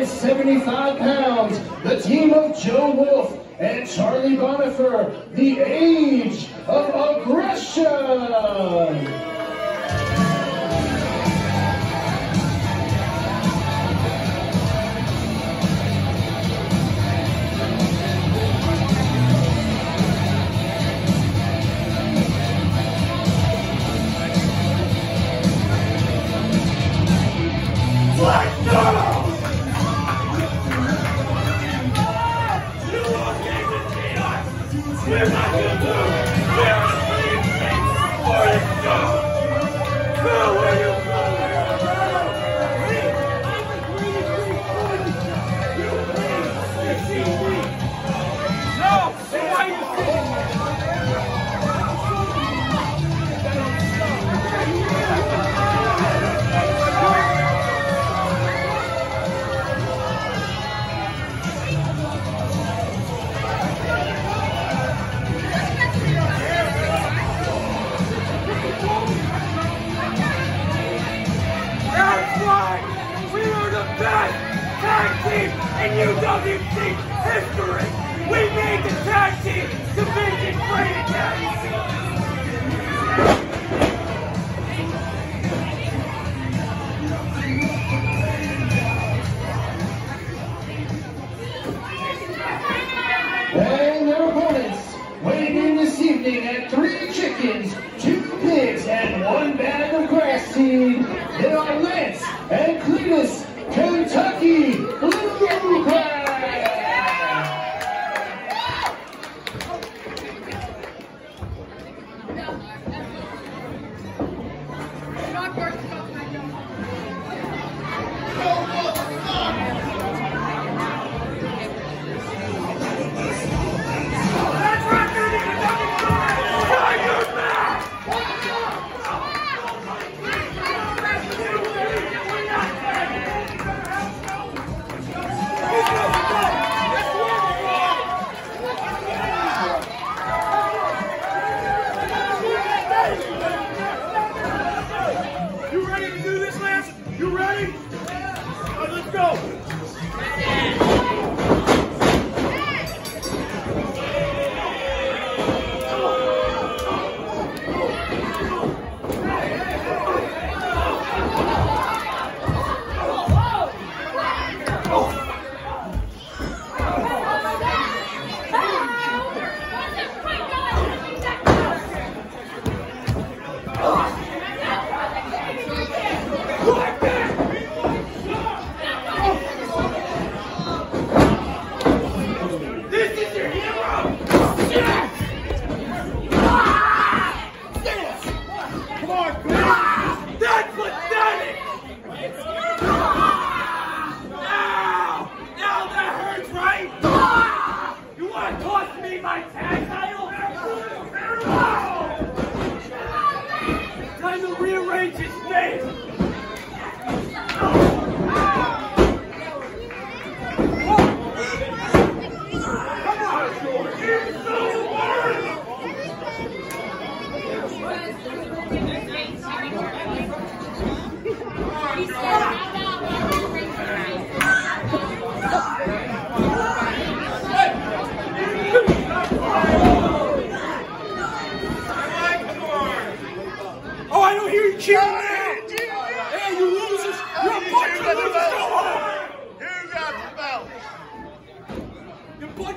75 pounds, the team of Joe Wolf and Charlie Bonifer, the age of aggression. Pigs, and one bag of grass seed. They are Lance and Cletus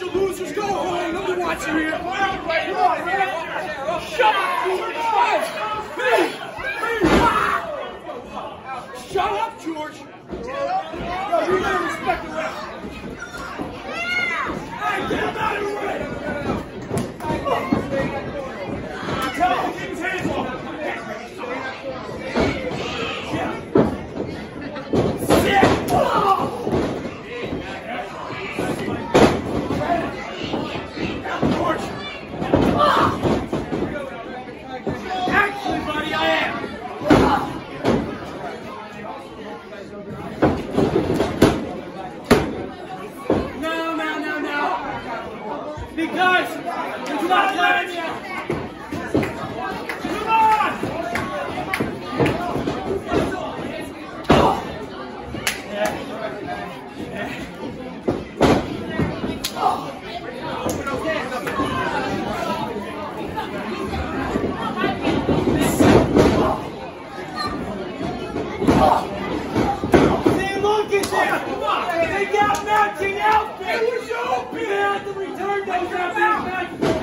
bunch of losers. Go home. No one wants you here. Come on, man. Shut up, George. Shut up, George. Yo, you gotta respect They got matching outfits. It was your bid to return those outfits.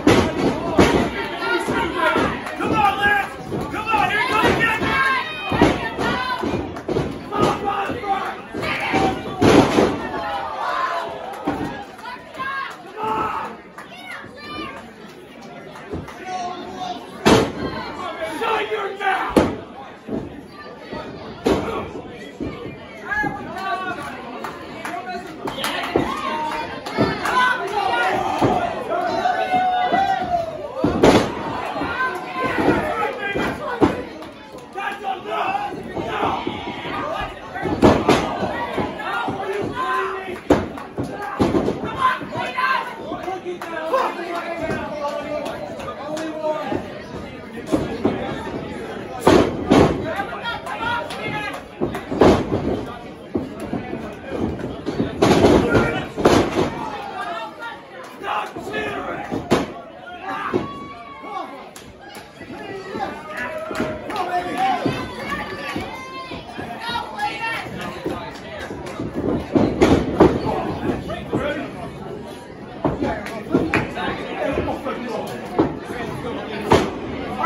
Are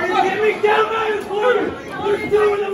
you getting me down by the corner? They're doing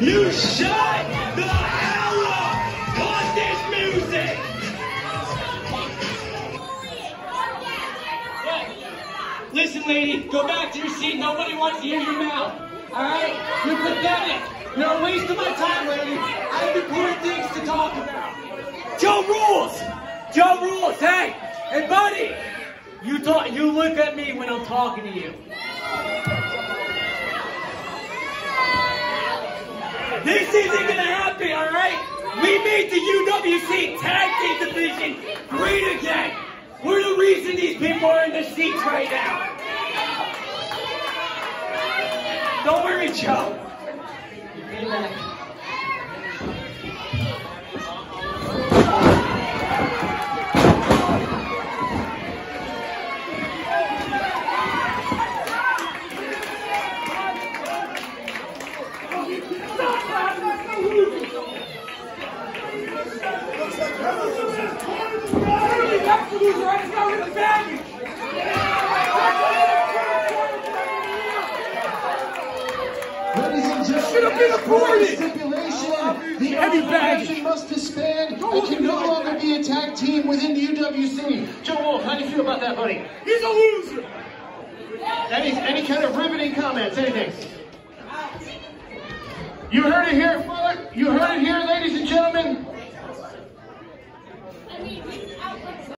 You shut the hell up! Cut this music! Listen, lady, go back to your seat. Nobody wants to hear your mouth. Alright? You're pathetic. You're a waste of my time, lady. I have important things to talk about. Joe rules! Joe rules! Hey! And buddy! You talk you look at me when I'm talking to you. This isn't going to happen, all right? We made the UWC Tag Team Division great again. We're the reason these people are in the seats right now. Don't worry, Joe. You'll. the baggage. Ladies and gentlemen, stipulation. The Heavy baggage must disband and can no longer be a tag team within the UWC. Joe Wolf, how do you feel about that, buddy? He's a loser. Any, any kind of riveting comments, anything? Uh, you heard it here, you heard it here, ladies and gentlemen.